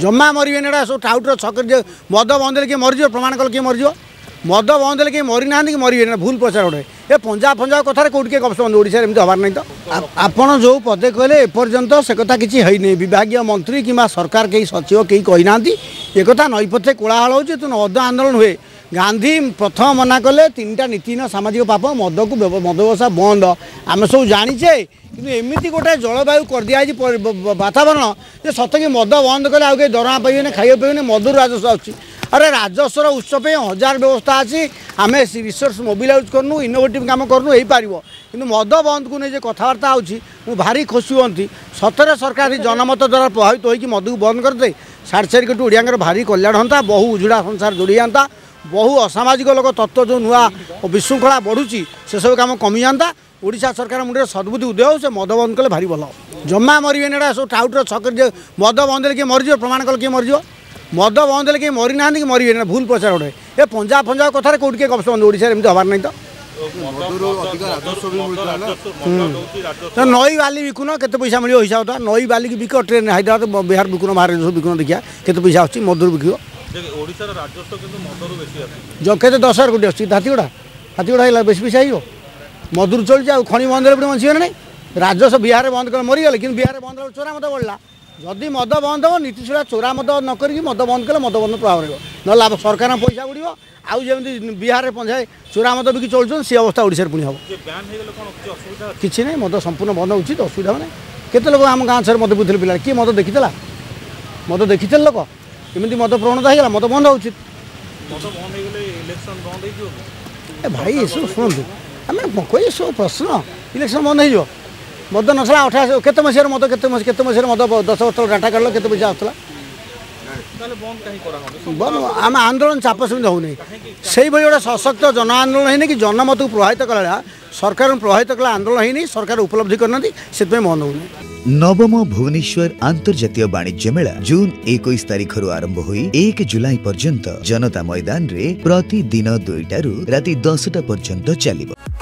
जमा मरेन एउटा सबै टाउट्र छ मद बन्द मरियो प्रमाण कल के मरियो मद बन्द मरिना कि मरेन भुल प्रचार उठे पञ्जा कथार केही केसे एमिति हवार नै त आपन जो पदेखे कि एपर्न्त कथा विभागीय मन्त्री कम्बा सरकार केही सचिव केही एक नैपथ्य कोलाहल हुन्छ मद आंदोलन हुने গান্ধী প্রথম মনা কলে তিনটা নীতিহীন সামাজিক পাপ মদকু মদ ব্যবসা বন্ধ আমি সব জাঁচে কিন্তু এমিতি গোটে জলবায়ু করদিয়া হয়েছে বাতাবরণ যে সতকি মদ বন্ধ কলে আউ কে দরমা পাইবে না খাইবা পাইবে না মদুর রাজস্ব আছে আরে রাজস্বর উৎস পাই হাজার ব্যবস্থা আছে আমি রিসোর্স মোবিলাইজ করু ইনোভেটিভ কাম করু হয়েপার কিন্তু মদ বন্ধকু নিয়ে যে কথাবার্তা হচ্ছে মু ভারি খুশি হুঁতি সতরে সরকার জনমত দ্বারা প্রভাবিত হয়েকি মদকু বন্ধ করে দে সাড়ে চারি কোটি ওড়িয়াঙ্কর ভারি কল্যাণ হতা বহু উজুড়া সংসার যোড়ি হতা बहु असामाजिक लोक तत्व जो नुवा विशृङला बढुँछ काम कमिजान् ओडा सरकार मुडेर सद्बुद्ध उदय से मद बन्द कले भारी भयो जमा मरेन एउटा सबै ट्राउट्र छ मद बन्द मरियो प्रमाण कले के मरियो मद बन्द मरिना कि मरेन भुल पैसा उठे पञ्जाब कथारिक एम नै बाुन केत पैसा मिल्यो हिसाब त नै बालिक बिक ट्रेन हैदराबार बिकुन भारत बिक्रुन देखिया केते पैसा अस्ति मधुर बिक्रो जे त दस र गोटे अस्ति थाहा थातिगुडा बेसी पैसा आयो मधुर चलि आउँछ खणी मन्दिर पनि बसिगानी रास बिहार बन्द मरिगले बन्द चोरा मद बढ्ला जति मद बन्द नीतिशिला चोरा मद नकरिक मद बन्द मद बन्द प्रभाव रहेछ न सरकार पैसा आउ आउँदै बिहार पछाडि चोरा मद बिक चलुन सि अवस्था मद सम्पूर्ण बन्द हुन्छ असुविधा केत लोक आम गाँस मद बिहान के मदेखि मदेखि लोक ଏମିତି ମଦ ପ୍ରବଣତା ହେଇଗଲା ମଦ ବନ୍ଦ ହେଉଛି ଏ ଭାଇ ଏସବୁ ଶୁଣନ୍ତୁ ଆମେ କହିଲେ ସବୁ ପ୍ରଶ୍ନ ଇଲେକ୍ସନ୍ ବନ୍ଦ ହେଇଯିବ ମଦ ନଥିଲା ଅଠାଅଶୀ କେତେ ମସିହାରେ ମଦ କେତେ କେତେ ମସିହାରେ ମଦ ଦଶ ବର୍ଷ ଡାଟା କାଢ଼ିଲ କେତେ ପଇସା ଆସୁଥିଲା ଆମ ଆନ୍ଦୋଳନ ଚାପ ସେମିତି ହେଉନି ସେଇଭଳି ଗୋଟେ ସଶକ୍ତ ଜନ ଆନ୍ଦୋଳନ ହେଇନି କି ଜନମତକୁ ପ୍ରଭାବିତ କଲା ସରକାରଙ୍କୁ ପ୍ରଭାବିତ କଲା ଆନ୍ଦୋଳନ ହେଇନି ସରକାର ଉପଲବ୍ଧି କରିନାହାନ୍ତି ସେଥିପାଇଁ ବନ୍ଦ ହେଉନି नवम भुवनेश्वर अन्तर्जातीय वाणिज्य मेला जुन एकैस तारिखहरू आरम्भ एक जुलाई पर्न्त जनता मैदानले प्रतिदिन दुईटाु राति दसटा पर्न्त चलिबो